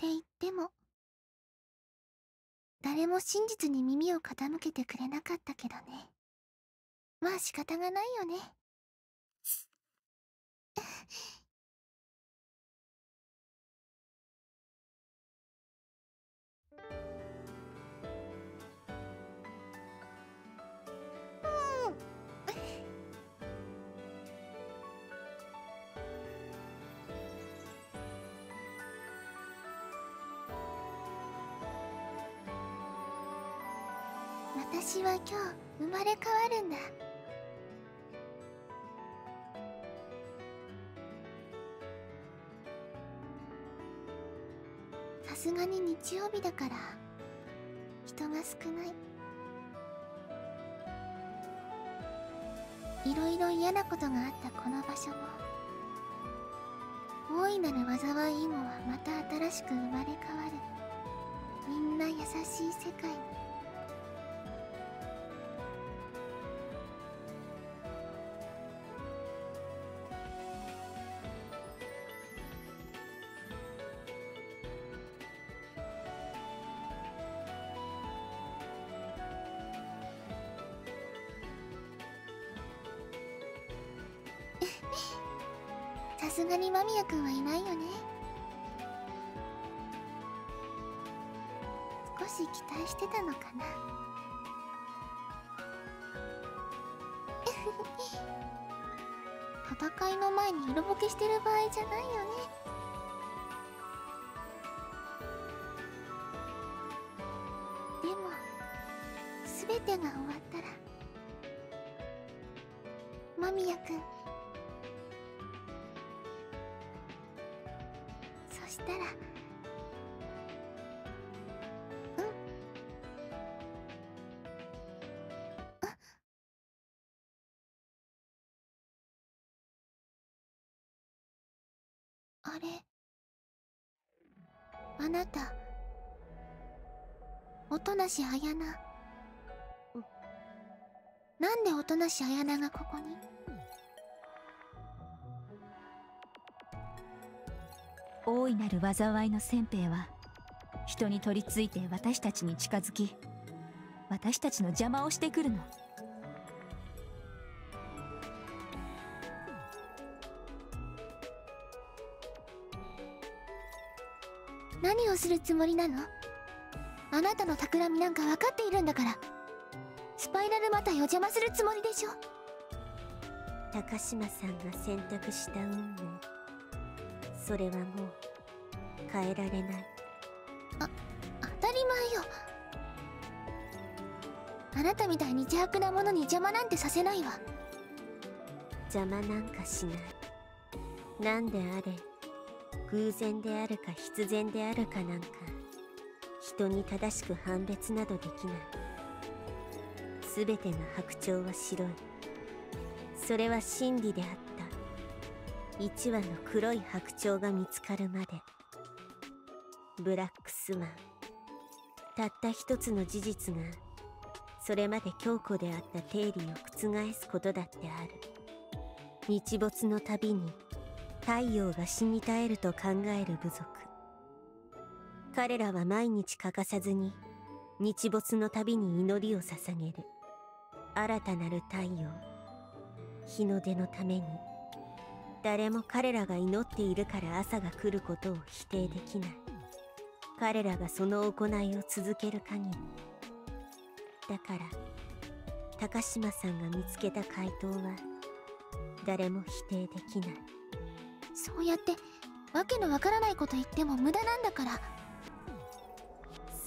って言っても誰も真実に耳を傾けてくれなかったけどね。まあ仕方がないよね。私は今日生まれ変わるんだ。さすがに日曜日だから人が少ない。いろいろ嫌なことがあったこの場所も大いなる災い以後はまた新しく生まれ変わる。みんな優しい世界に。してたのかな？戦いの前に色ぼけしてる場合じゃないよね。でも全てが終わったら間宮君音無彩菜。なんで音無彩菜がここに？大いなる災いの先兵は人に取り付いて私たちに近づき私たちの邪魔をしてくるの。何をするつもりなの？あなたの企みなんか分かっているんだから。スパイラルマタイを邪魔するつもりでしょ。高島さんが選択した運命。それはもう変えられない。当たり前よ。あなたみたいに邪悪なものに邪魔なんてさせないわ。邪魔なんかしない。何であれ偶然であるか必然であるかなんか人に正しく判別などできない。全ての白鳥は白い。それは真理であった。1羽の黒い白鳥が見つかるまで。ブラックスワン。たった一つの事実がそれまで強固であった定理を覆すことだってある。日没のたびに太陽が死に絶えると考える部族。彼らは毎日欠かさずに日没のたびに祈りを捧げる。新たなる太陽。日の出のために。誰も彼らが祈っているから朝が来ることを否定できない。彼らがその行いを続ける限り。だから高島さんが見つけた回答は誰も否定できない。そうやってわけのわからないこと言っても無駄なんだから。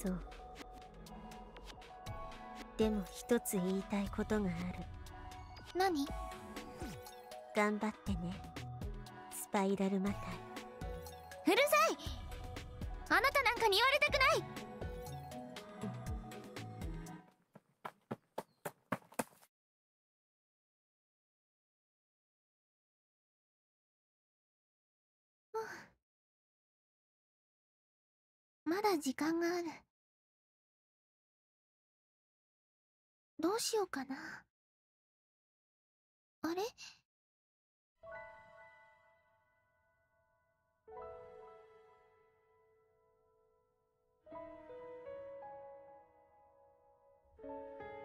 そう。でも一つ言いたいことがある。何？頑張ってね。スパイラルマタイうるさい！あなたなんかに言われたくない！まだ時間があるどうしようかな。あれ？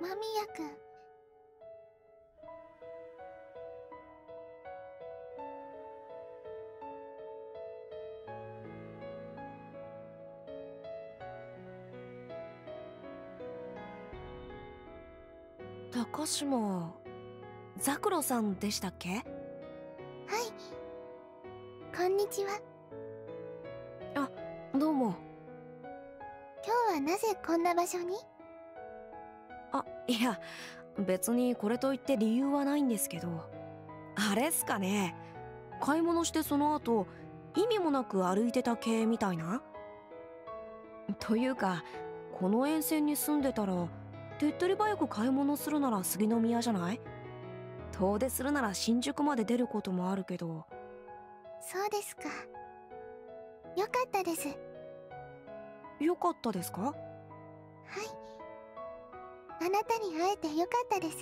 間宮君高島ザクロさんでしたっけ？はい。こんにちは。どうも。今日はなぜこんな場所に？あいや別にこれといって理由はないんですけど。あれっすかね。買い物してその後意味もなく歩いてた系みたいな？というかこの沿線に住んでたら手っ取り早く買い物するなら杉宮じゃない？遠出するなら新宿まで出ることもあるけど。そうですか。よかったです。はいよかったですか？あなたに会えてよかったです。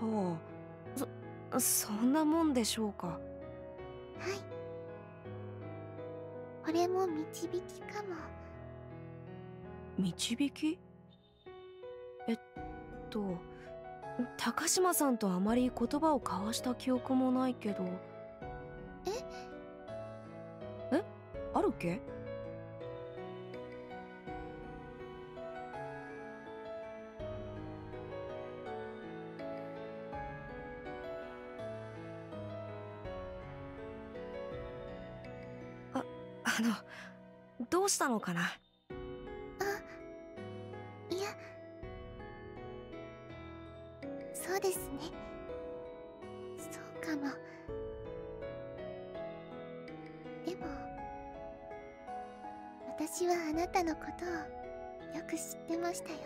はあそそんなもんでしょうか？はい。これも導きかも。導き？えっと高島さんとあまり言葉を交わした記憶もないけど。え？え？あるっけ？ああのどうしたのかな？ってましたよ。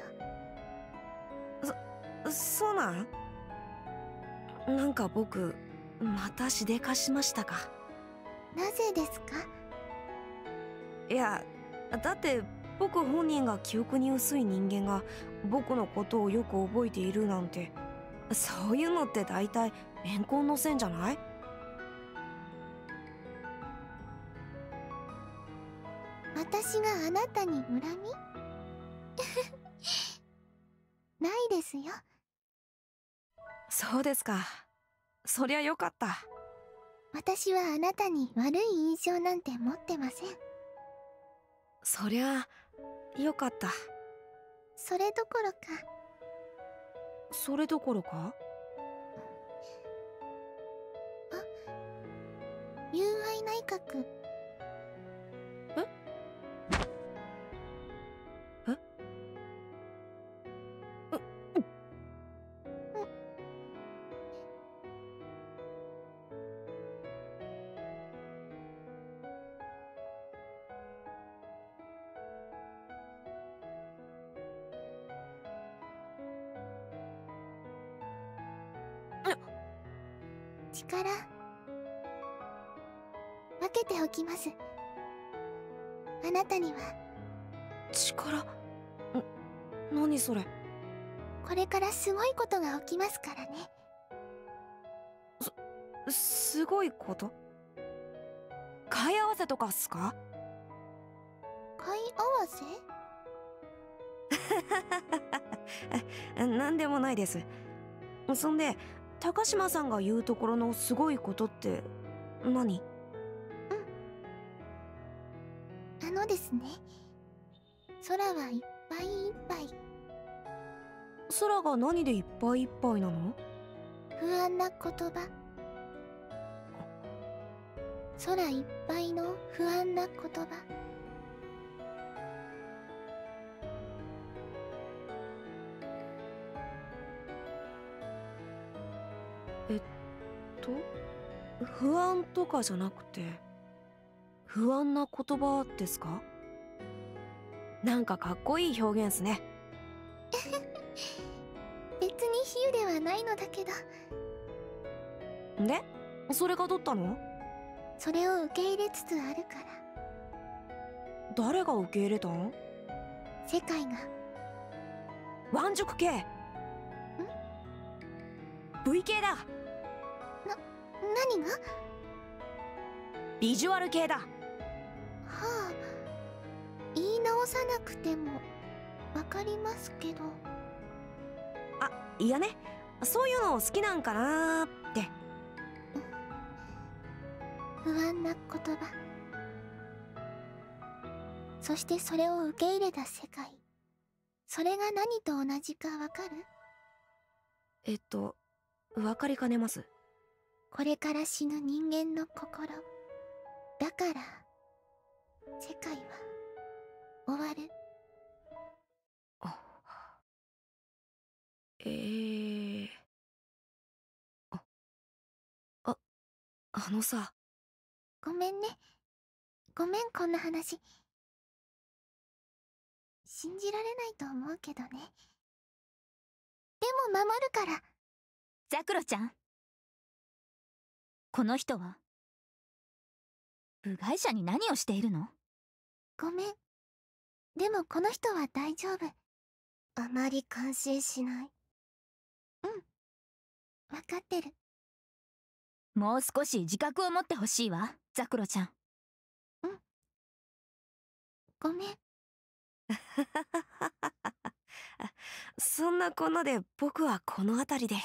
そうなん？なんか僕またしでかしましたか？なぜですか？いやだって僕本人が記憶に薄い人間が僕のことをよく覚えているなんてそういうのって大体怨恨の線じゃない？私があなたに恨み？ないですよ。そうですか。そりゃよかった。私はあなたに悪い印象なんて持ってません。そりゃよかった。それどころか。それどころか？友愛内閣力分けておきます。あなたには。力。ん何それ。これからすごいことが起きますからね。すごいこと？買い合わせとかっすか？買い合わせ？なんでもないです。そんで高島さんが言うところのすごいことって何？あのですね。空はいっぱいいっぱい。空が何でいっぱいいっぱいなの？不安な言葉。空いっぱいの不安な言葉と？不安とかじゃなくて不安な言葉ですか？なんかかっこいい表現っすね。別に比喩ではないのだけど。で？それがどったの？それを受け入れつつあるから。誰が受け入れたん？世界が。湾熟系。V 系だ何が？はビジュアル系だ。あ言い直さなくてもわかりますけど。いやね。そういうの好きなんかなーって。不安な言葉。そしてそれを受け入れた世界。それが何と同じかわかる？えっと分かりかねますこれから死ぬ人間の心。だから世界は終わる。えー、あああのさ。ごめんね。ごめんこんな話。信じられないと思うけどね。でも守るから。ザクロちゃんこの人は？部外者に何をしているの？ごめん。でもこの人は大丈夫。あまり感心しない。うん。分かってる。もう少し自覚を持ってほしいわザクロちゃん。ごめん。そんなこんなで僕はこの辺りで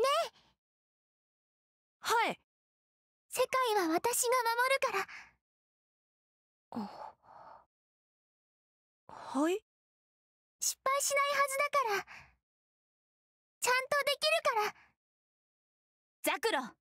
ねえ。はい。世界は私が守るから。あはい。失敗しないはずだから。ちゃんとできるから。ザクロ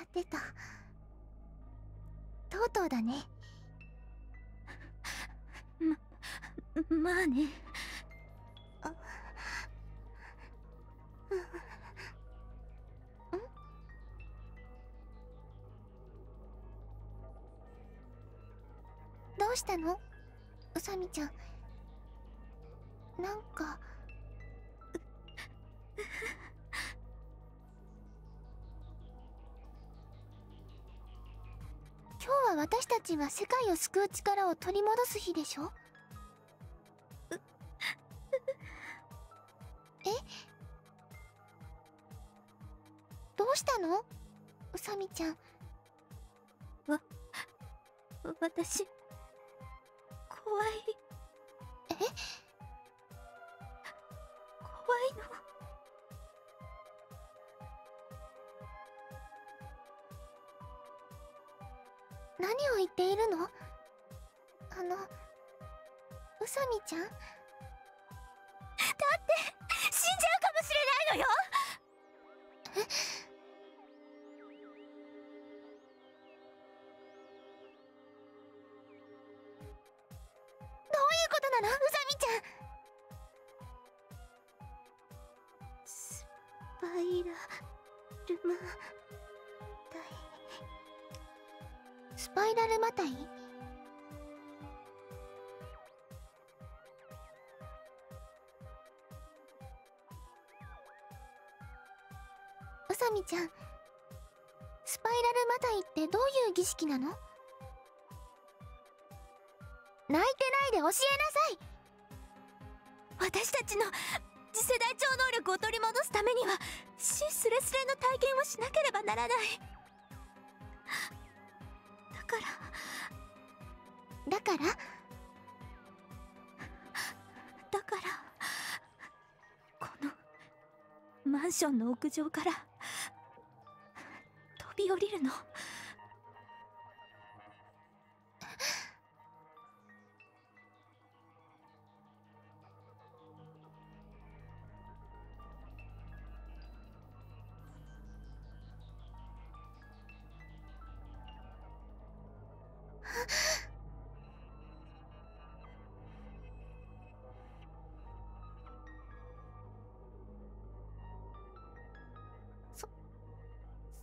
さてととうとうだね。ままあね。どうしたの？うさみちゃん。なんか。今日は私たちが世界を救う力を取り戻す日でしょ？え？どうしたの？うさみちゃん。私怖い。ルマタイうさみちゃんスパイラルマタイってどういう儀式なの？泣いてないで教えなさい。私たちの次世代超能力を取り戻すためには死スレスレの体験をしなければならない。からだから。だからこのマンションの屋上から飛び降りるの。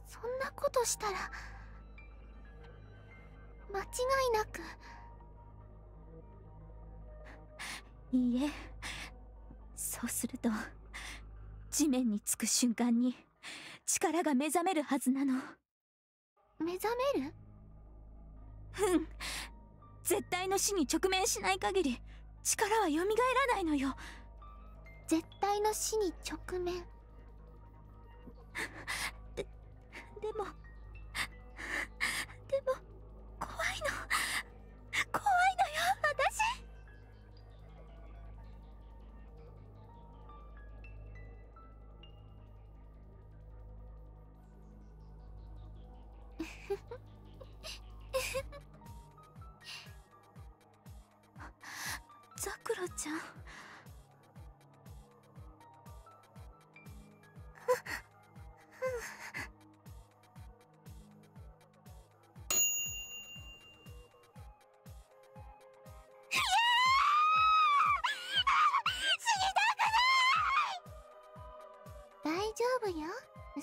そんなことしたら間違いなく。いいえそうすると地面につく瞬間に力が目覚めるはずなの。目覚める？うん。絶対の死に直面しない限り力は蘇らないのよ。絶対の死に直面でも でも怖いの。怖いのよ私。ザクラちゃん。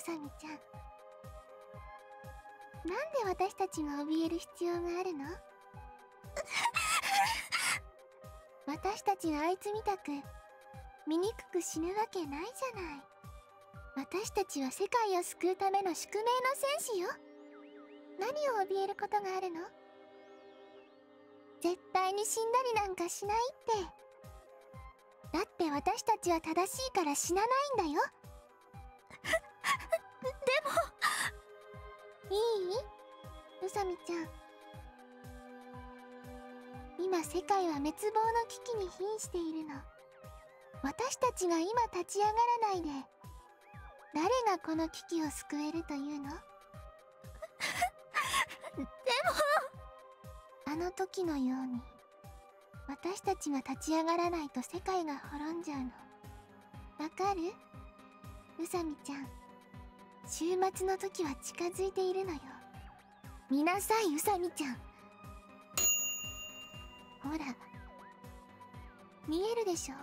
うさみちゃん。なんで私たちが怯える必要があるの？私たちがあいつみたく醜く死ぬわけないじゃない。私たちは世界を救うための宿命の戦士よ。何を怯えることがあるの？絶対に死んだりなんかしないって。だって私たちは正しいから死なないんだよ。いい？うさみちゃん。今世界は滅亡の危機に瀕しているの。私たちが今立ち上がらないで。誰がこの危機を救えるというの？でも。あの時のように私たちが立ち上がらないと世界が滅んじゃうの。わかる？うさみちゃん週末の時は近づいているのよ。見なさいうさみちゃん。ほら。見えるでしょ？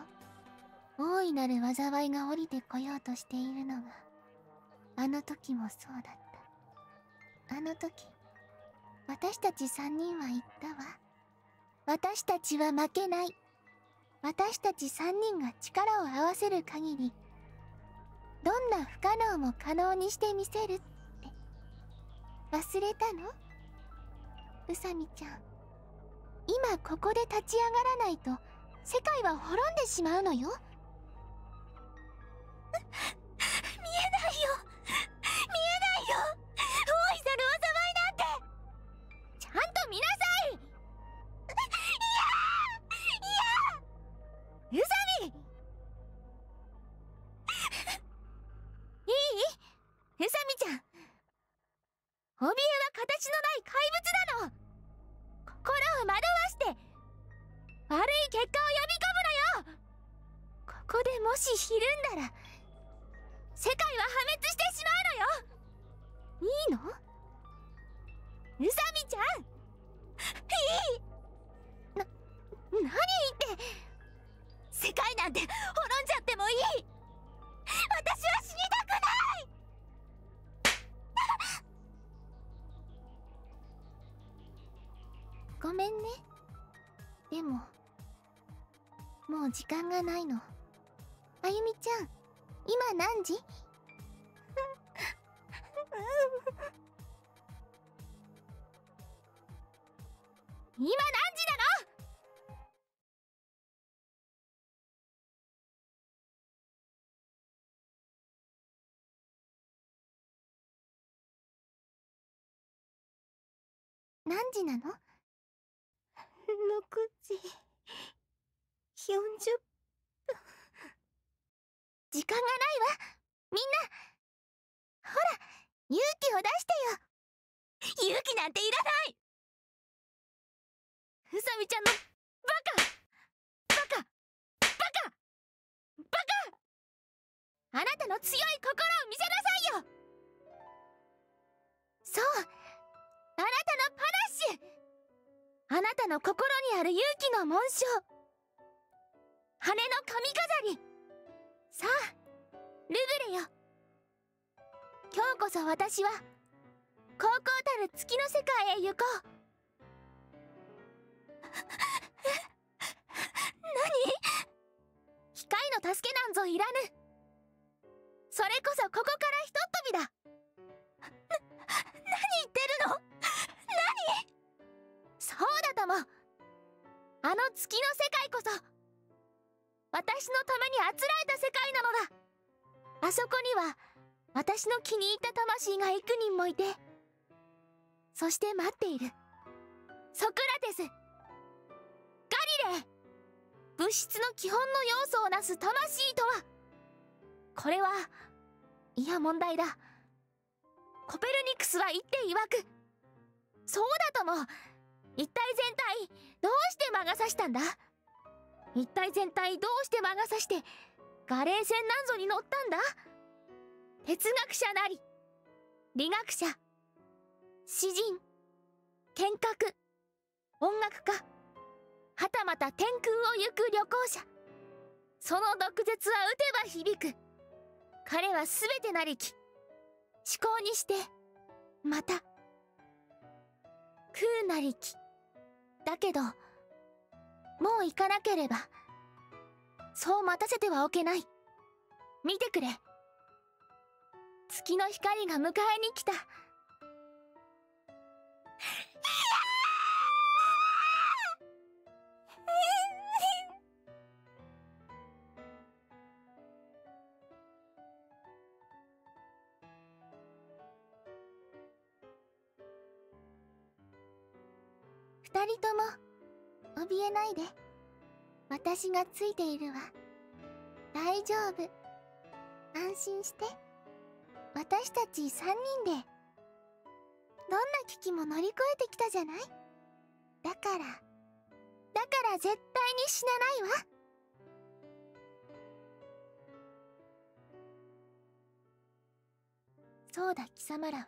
大いなる災いが降りてこようとしているのがあの時もそうだった。あの時私たち3人は言ったわ。私たちは負けない。私たち3人が力を合わせる限りどんな不可能も可能にしてみせるって。忘れたの？うさみちゃん。今ここで立ち上がらないと世界は滅んでしまうのよ。見えないよ。でもしひるんだら世界は破滅してしまうのよ。いいの？うさみちゃん。いい。な何言って。世界なんて滅んじゃってもいい。私は死にたくない。ごめんね。でももう時間がないの。あゆみちゃん今何時？今何時なの？何時なの ?6 時。40分時間がないわ。みんな。ほら勇気を出してよ。勇気なんていらない。うさみちゃんのバカ。バカ。バカ。バカ。あなたの強い心を見せなさいよ。そう。あなたのパナッシュ。あなたの心にある勇気の紋章。羽の髪飾り。さあルブレよ。今日こそ私は高校たる月の世界へ行こう。何？機械の助けなんぞいらぬ。それこそここから私の気に入った魂が幾人もいて。そして待っている。ソクラテス。ガリレー。物質の基本の要素をなす魂とは。これはいや問題だ。コペルニクスは言って曰く。そうだとも。一体全体どうして魔が差したんだ。一体全体どうして魔が差してガレー船なんぞに乗ったんだ。哲学者なり。理学者。詩人。見学音楽家。はたまた天空を行く旅行者。その毒舌は打てば響く。彼は全てなりき。思考にして。また。空なりき。だけどもう行かなければ。そう待たせてはおけない。見てくれ。月の光が迎えに来た。二人とも怯えないで。私がついているわ。大丈夫。安心して。私たち三人で。どんな危機も乗り越えてきたじゃない？だから。だから絶対に死なないわ。そうだ貴様らは。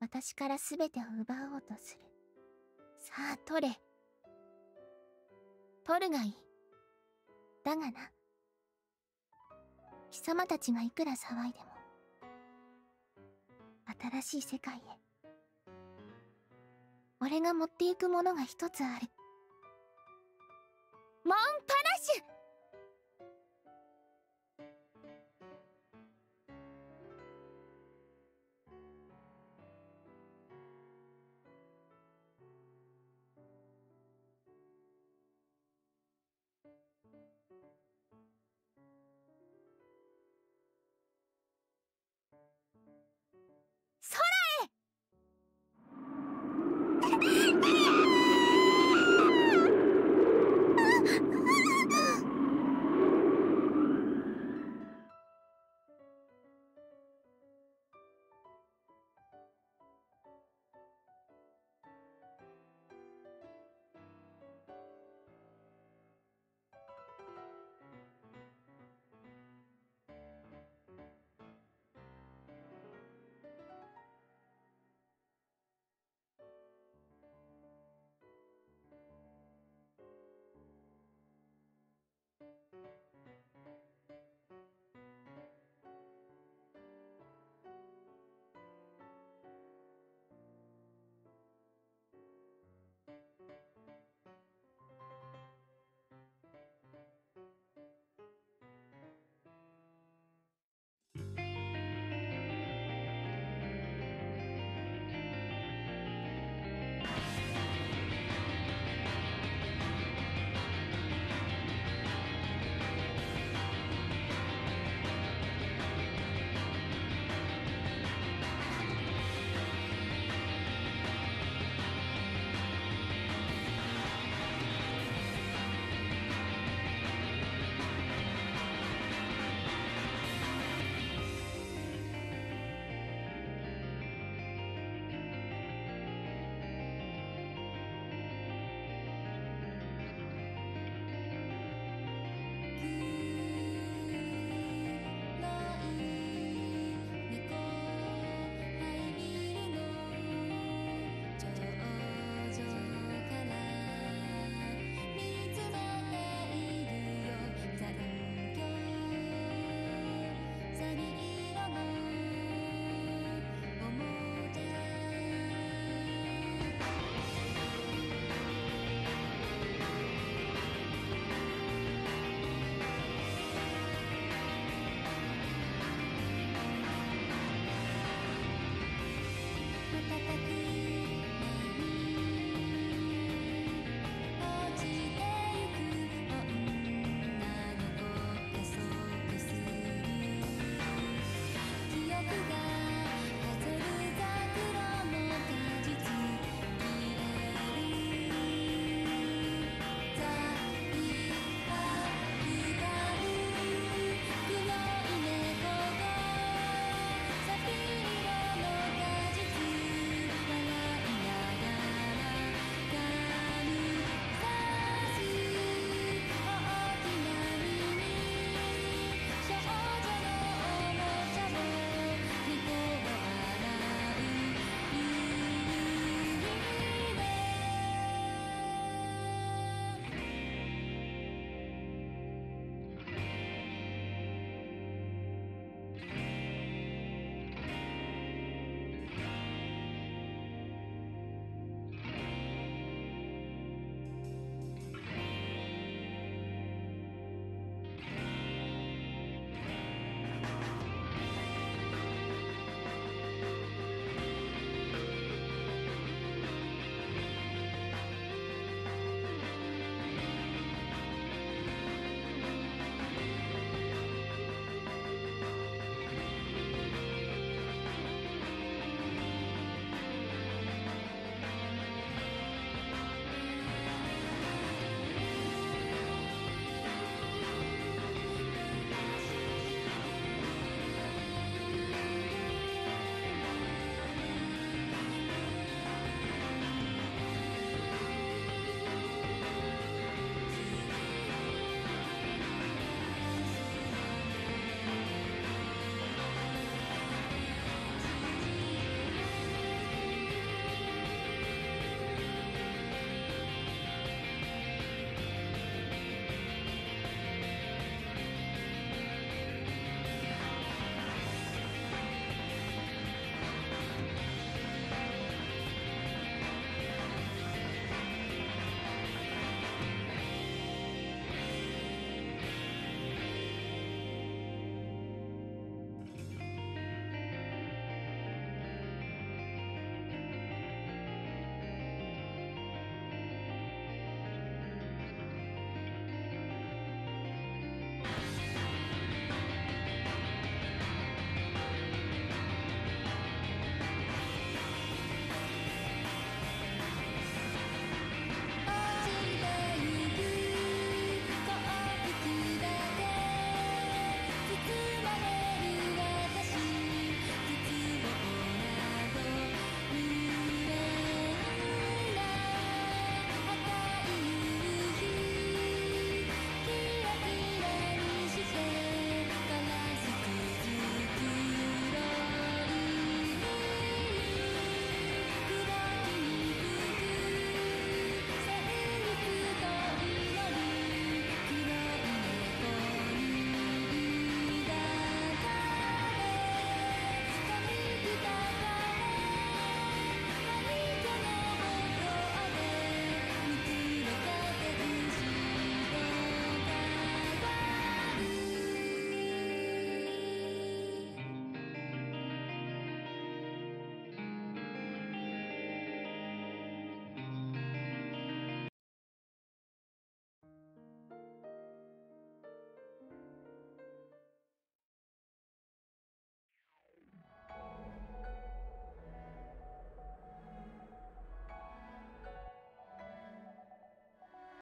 私から全てを奪おうとする。さあ取れ。取るがいい。だがな。貴様たちがいくら騒いでも新しい世界へ俺が持っていくものが一つある。モンパナッシュ